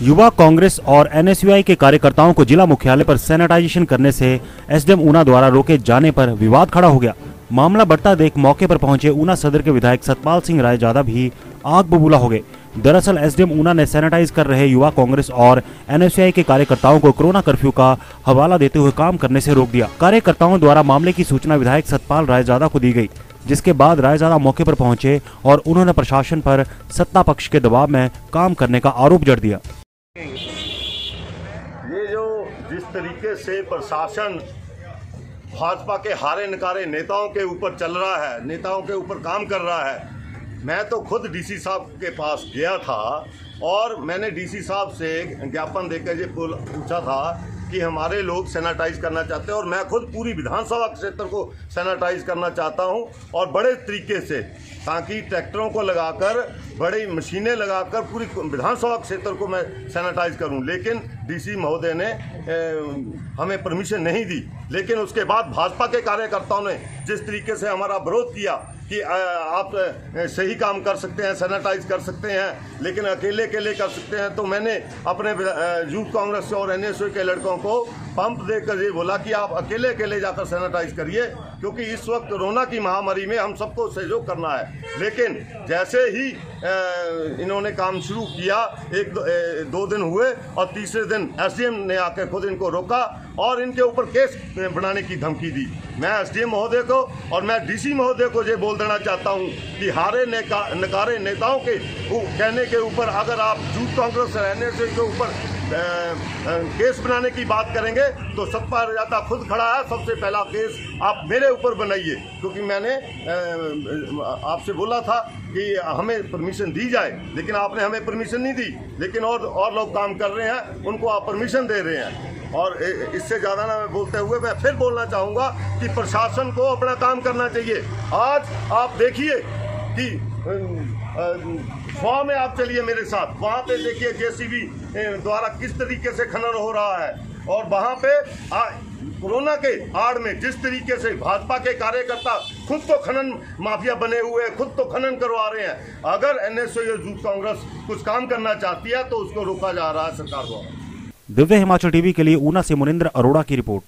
युवा कांग्रेस और एनएसयूआई के कार्यकर्ताओं को जिला मुख्यालय पर सैनिटाइजेशन करने से एसडीएम ऊना द्वारा रोके जाने पर विवाद खड़ा हो गया। मामला बढ़ता देख मौके पर पहुँचे ऊना सदर के विधायक सतपाल सिंह राय ज़्यादा भी आग बबूला हो गए। दरअसल एसडीएम ऊना ने सैनिटाइज कर रहे युवा कांग्रेस और एनएसयूआई के कार्यकर्ताओं को कोरोना कर्फ्यू का हवाला देते हुए काम करने से रोक दिया। कार्यकर्ताओं द्वारा मामले की सूचना विधायक सतपाल राय ज़्यादा को दी गई, जिसके बाद रायजादा मौके पर पहुँचे और उन्होंने प्रशासन पर सत्ता पक्ष के दबाव में काम करने का आरोप जड़ दिया। जिस तरीके से प्रशासन भाजपा के हारे नकारे नेताओं के ऊपर चल रहा है, नेताओं के ऊपर काम कर रहा है, मैं तो खुद डीसी साहब के पास गया था और मैंने डीसी साहब से ज्ञापन देकर ये पूछा था कि हमारे लोग सैनिटाइज करना चाहते हैं और मैं खुद पूरी विधानसभा क्षेत्र को सैनिटाइज करना चाहता हूँ और बड़े तरीके से ताकि ट्रैक्टरों को लगाकर बड़ी मशीनें लगाकर पूरी विधानसभा क्षेत्र को मैं सैनिटाइज करूँ। लेकिन डीसी महोदय ने ए, हमें परमिशन नहीं दी। लेकिन उसके बाद भाजपा के कार्यकर्ताओं ने जिस तरीके से हमारा विरोध किया कि आप सही काम कर सकते हैं सैनिटाइज कर सकते हैं, लेकिन अकेले अकेले कर सकते हैं तो मैंने अपने यूथ कांग्रेस और एन के लड़कों को पंप देकर ये बोला कि आप अकेले अकेले जाकर सैनिटाइज करिए क्योंकि इस वक्त कोरोना की महामारी में हम सबको सहयोग करना है। लेकिन जैसे ही इन्होंने काम शुरू किया एक दो, दो दिन हुए और तीसरे दिन एसडीएम ने आकर खुद इनको रोका और इनके ऊपर केस बनाने की धमकी दी। मैं एसडीएम महोदय को और मैं डीसी महोदय को ये बोल देना चाहता हूँ कि हारे नकारे नेताओं के कहने के ऊपर अगर आप यूथ कांग्रेस रहने से ऊपर केस बनाने की बात करेंगे तो सत्ता जाता खुद खड़ा है। सबसे पहला केस आप मेरे ऊपर बनाइए, क्योंकि मैंने आपसे बोला था कि हमें परमिशन दी जाए, लेकिन आपने हमें परमिशन नहीं दी। लेकिन और और लोग काम कर रहे हैं, उनको आप परमिशन दे रहे हैं। और इससे ज़्यादा ना मैं बोलते हुए मैं फिर बोलना चाहूँगा कि प्रशासन को अपना काम करना चाहिए। आज आप देखिए कि फॉर्म में आप चलिए मेरे साथ। वहाँ पे देखिए जेसीबी द्वारा किस तरीके से खनन हो रहा है। और वहाँ पे कोरोना के आड़ में जिस तरीके से भाजपा के कार्यकर्ता खुद तो खनन माफिया बने हुए हैं, खुद तो खनन करवा रहे हैं। अगर एनएसओ या यूथ कांग्रेस कुछ काम करना चाहती है तो उसको रोका जा रहा है सरकार द्वारा। दिव्य हिमाचल टीवी के लिए ऊना से मुनिंद्र अरोड़ा की रिपोर्ट।